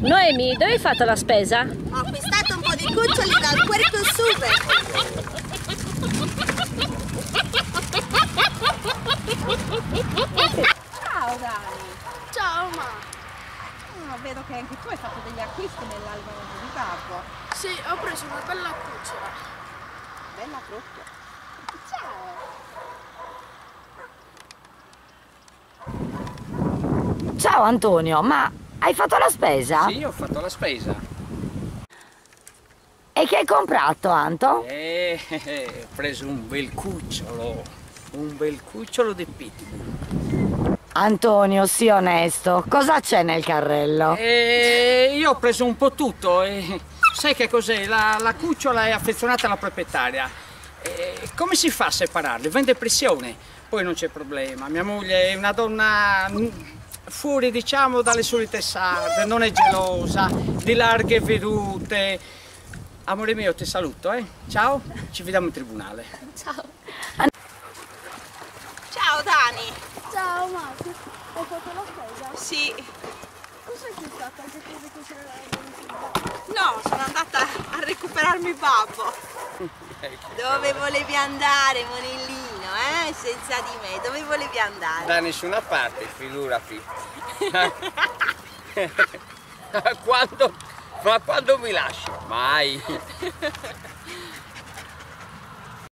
Noemi, dove hai fatto la spesa? Ho acquistato un po' di cuccioli dal Puerto Super. Ciao Dani! Ciao ma. Ah, vedo che anche tu hai fatto degli acquisti nell'album di babbo. Sì, ho preso una bella cucciola. Bella frutta. Ciao! Ciao Antonio, ma hai fatto la spesa? Sì, ho fatto la spesa. E che hai comprato, Anto? E ho preso un bel cucciolo, un bel cucciolo di pitbull. Antonio, sii onesto, cosa c'è nel carrello? E io ho preso un po' tutto e sai che cos'è? La, la cucciola è affezionata alla proprietaria. E come si fa a separarli? Vende pressione, poi non c'è problema. Mia moglie è una donna fuori diciamo dalle solite sarde, non è gelosa, di larghe vedute. Amore mio, ti saluto, eh? Ciao, ci vediamo in tribunale. Ciao. Ciao Dani. Ciao ma. Hai fatto la spesa? Sì. Cosa hai acquistato? Anche tu che c'era la No, sono andata a recuperarmi babbo. Dove volevi andare, monellino, Senza di me, dove volevi andare? Da nessuna parte, figurati. quando, ma quando mi lasci? Mai.